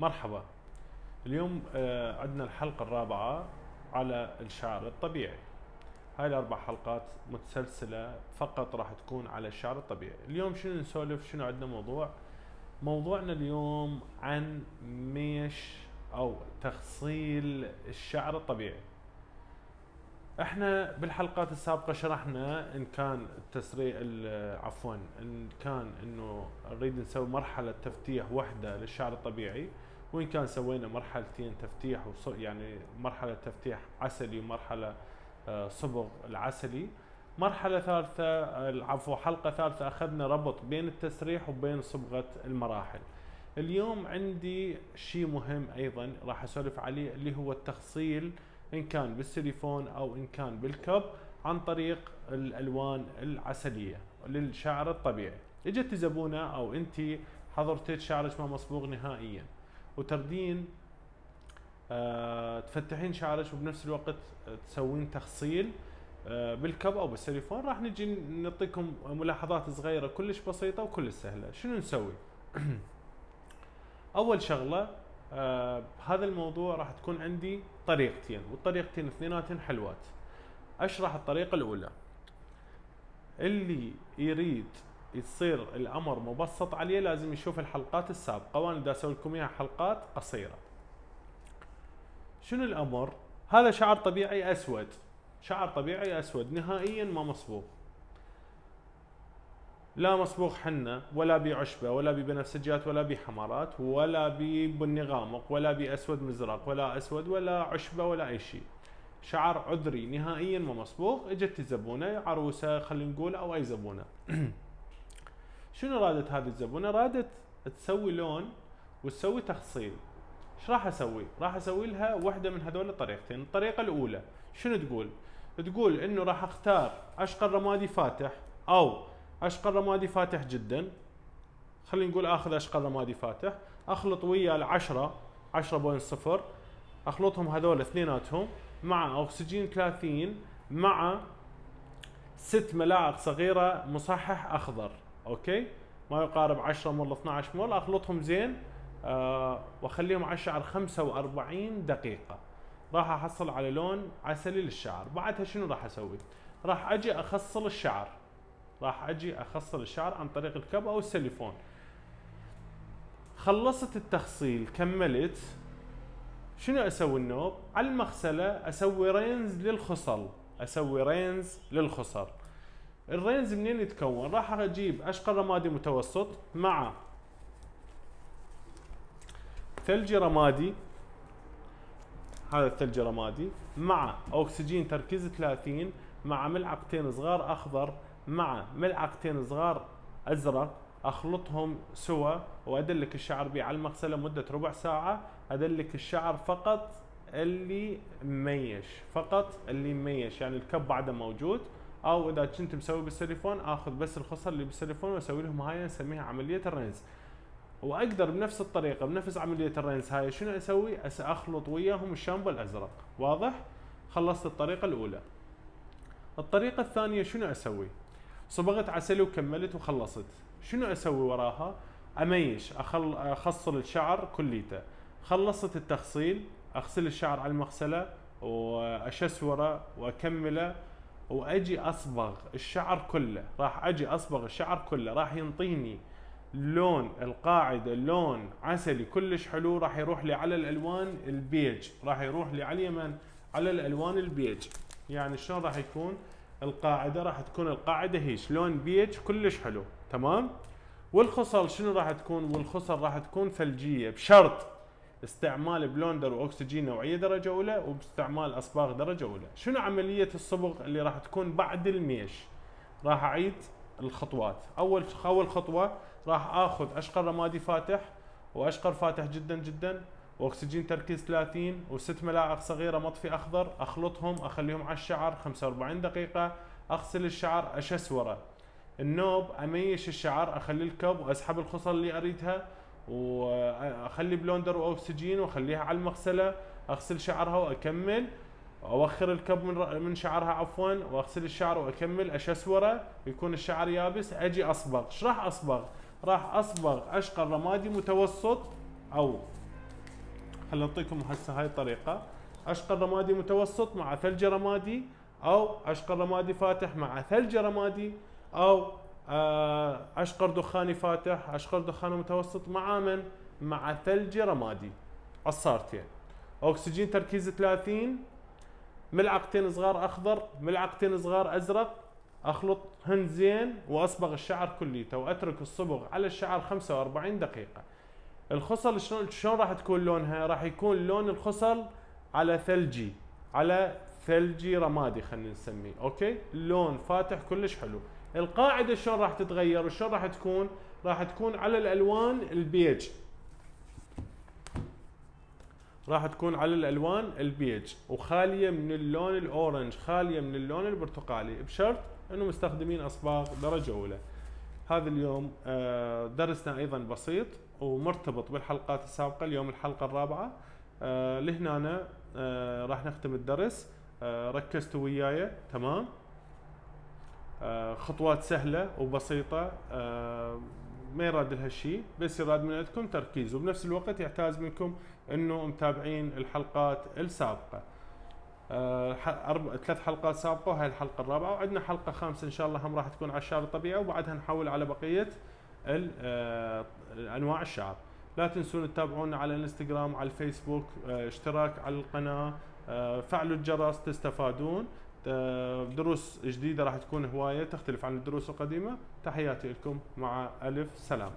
مرحبا. اليوم آه، عندنا الحلقة الرابعة على الشعر الطبيعي. هاي الأربع حلقات متسلسلة فقط راح تكون على الشعر الطبيعي. اليوم شنو نسولف؟ شنو عندنا موضوع؟ موضوعنا اليوم عن ميش أو تخصيل الشعر الطبيعي. إحنا بالحلقات السابقة شرحنا إن كان التسريع عفوا إن كان إنه نريد نسوي مرحلة تفتيح وحدة للشعر الطبيعي. وان كان سوينا مرحلتين تفتيح يعني مرحلة تفتيح عسلي ومرحلة آه، صبغ العسلي. مرحلة ثالثة عفوا حلقة ثالثة أخذنا ربط بين التسريح وبين صبغة المراحل. اليوم عندي شيء مهم أيضا راح أسولف عليه اللي هو التخصيل إن كان بالسيليفون أو إن كان بالكب عن طريق الألوان العسلية للشعر الطبيعي. إجت زبونه أو انت حضرتك شعرك ما مصبوغ نهائيا. وتردين آه تفتحين شعرك وبنفس الوقت تسوين تخصيل آه بالكب أو بالسيليفون. راح نجي نعطيكم ملاحظات صغيرة كلش بسيطة وكلش سهلة. شنو نسوي؟ أول شغلة آه الموضوع راح تكون عندي طريقتين والطريقتين اثنيناتهم حلوات. أشرح الطريقة الأولى. اللي يريد يصير الأمر مبسط عليه لازم يشوف الحلقات السابقة وأنا بدي أسوي لكم إياها حلقات قصيرة. شنو الأمر؟ هذا شعر طبيعي أسود. شعر طبيعي أسود نهائيا ما مصبوغ. لا مصبوغ حنة ولا بعشبة ولا ببنفسجيات ولا بحمرات ولا ببني غامق ولا بأسود مزرق ولا أسود ولا عشبة ولا أي شيء. شعر عذري نهائيا ما مصبوغ. إجت زبونة عروسة خلينا نقول أو أي زبونة. شنو رادت هذه الزبونة رادت تسوي لون وتسوي تخصيل. إيش راح أسوي؟ راح أسوي لها واحدة من هذول الطريقتين. الطريقة الأولى شنو تقول؟ تقول إنه راح أختار أشقر رمادي فاتح أو أشقر رمادي فاتح جدا. خلينا نقول آخذ أشقر رمادي فاتح أخلط ويا العشرة 10.0 أخلطهم هذول اثنيناتهم مع أكسجين 30 مع ست ملاعق صغيرة مصحح أخضر. okay؟ ما يقارب 10 مل 12 مل. أخلطهم زين. آه وأخليهم على الشعر 45 دقيقة. راح أحصل على لون عسلي للشعر. بعدها شنو راح أسوي؟ راح أجي أخصل الشعر. راح أجي أخصل الشعر عن طريق ال cap أو السليفون خلصت التخصيل كملت. شنو أسوي النوب؟ على المغسلة أسوي رينز للخصل. أسوي رينز للخصر. الرينز منين يتكون؟ راح أجيب اشقر رمادي متوسط مع ثلج رمادي. هذا الثلج رمادي مع أكسجين تركيز 30 مع ملعقتين صغار أخضر مع ملعقتين صغار أزرق. أخلطهم سوا وأدلك الشعر بيه على المغسلة مدة ربع ساعة. أدلك الشعر فقط اللي مميش فقط اللي مميش يعني ال cap بعده موجود. أو إذا كنت مسوي بالسيليفون آخذ بس الخصل اللي بالسيليفون وأسوي لهم هاي نسميها عملية ال rinse وأقدر بنفس الطريقة بنفس عملية ال rinse هاي شنو أسوي؟ أخلط وياهم الشامبو الأزرق واضح؟ خلصت الطريقة الأولى الطريقة الثانية شنو أسوي؟ صبغت عسل وكملت وخلصت شنو أسوي وراها أميش أخل أخصل الشعر كليته خلصت التخصيل أغسل الشعر على المغسلة وأشسوره وأكمله وأجي أصبغ الشعر كله راح أجي أصبغ الشعر كله راح ينطيني لون القاعدة لون عسلي كلش حلو راح يروح لي على الألوان البيج راح يروح لي على اليمن على الألوان البيج. يعني شلون راح يكون؟ القاعدة راح تكون القاعدة هيش لون بيج كلش حلو تمام؟ والخصل شنو راح تكون؟ والخصل راح تكون ثلجية بشرط استعمال blonder وأكسجين نوعية درجة أولى وباستعمال أصباغ درجة أولى. شنو عملية الصبغ اللي راح تكون بعد الميش؟ راح أعيد الخطوات. أول أول خطوة راح آخذ أشقر رمادي فاتح وأشقر فاتح جدا جدا وأكسجين تركيز 30 وست ملاعق صغيرة مطفي أخضر أخلطهم أخليهم على الشعر 45 دقيقة أغسل الشعر اشسوره النوب أميش الشعر أخلي الكب وأسحب الخصل اللي أريدها وأخلي بلوندر واكسجين وأخليها على المغسلة أغسل شعرها وأكمل. اوخر الكب من من شعرها عفوا وأغسل الشعر وأكمل. اشسوره يكون الشعر يابس. أجي أصبغ. إيش راح أصبغ. راح أصبغ. اشقر رمادي متوسط أو. خلينا نعطيكم هسه هاي الطريقة؟ اشقر رمادي متوسط مع ثلج رمادي أو اشقر رمادي فاتح مع ثلج رمادي أو آه، اشقر دخاني فاتح اشقر دخاني متوسط مع من مع ثلج رمادي. عصارتين. أكسجين تركيز 30 ملعقتين صغار أخضر ملعقتين صغار أزرق. اخلطهن زين وأصبغ الشعر كليته وأترك الصبغ على الشعر 45 دقيقة. الخصل شلون شلون راح تكون لونها؟ راح يكون لون الخصل على ثلجي على ثلجي رمادي خلينا نسميه okay؟ لون فاتح كلش حلو. القاعدة شلون راح تتغير وشلون راح تكون؟ راح تكون على الألوان البيج. راح تكون على الألوان البيج. وخالية من اللون ال orange خالية من اللون البرتقالي بشرط إنه مستخدمين أصباغ درجة أولى. هذا اليوم آه، درسنا أيضا بسيط ومرتبط بالحلقات السابقة اليوم الحلقة الرابعة. آه، لهنا آه، راح نختم الدرس. ركزتوا وياي. تمام؟ خطوات سهلة وبسيطة ما يراد لها شيء بس يراد من عندكم تركيز وبنفس الوقت يحتاج منكم إنه متابعين الحلقات السابقة. آه أربع ثلاث حلقات سابقة وهي الحلقة الرابعة وعندنا حلقة خامسة إن شاء الله هم راح تكون على الشعر الطبيعي وبعدها نحول على بقية آه انواع الشعر لا تنسون تتابعونا على الإنستغرام على الفيسبوك آه اشتراك على القناة آه فعلوا الجرس تستفادون. آه، دروس جديدة راح تكون هواية تختلف عن الدروس القديمة. تحياتي لكم مع ألف سلام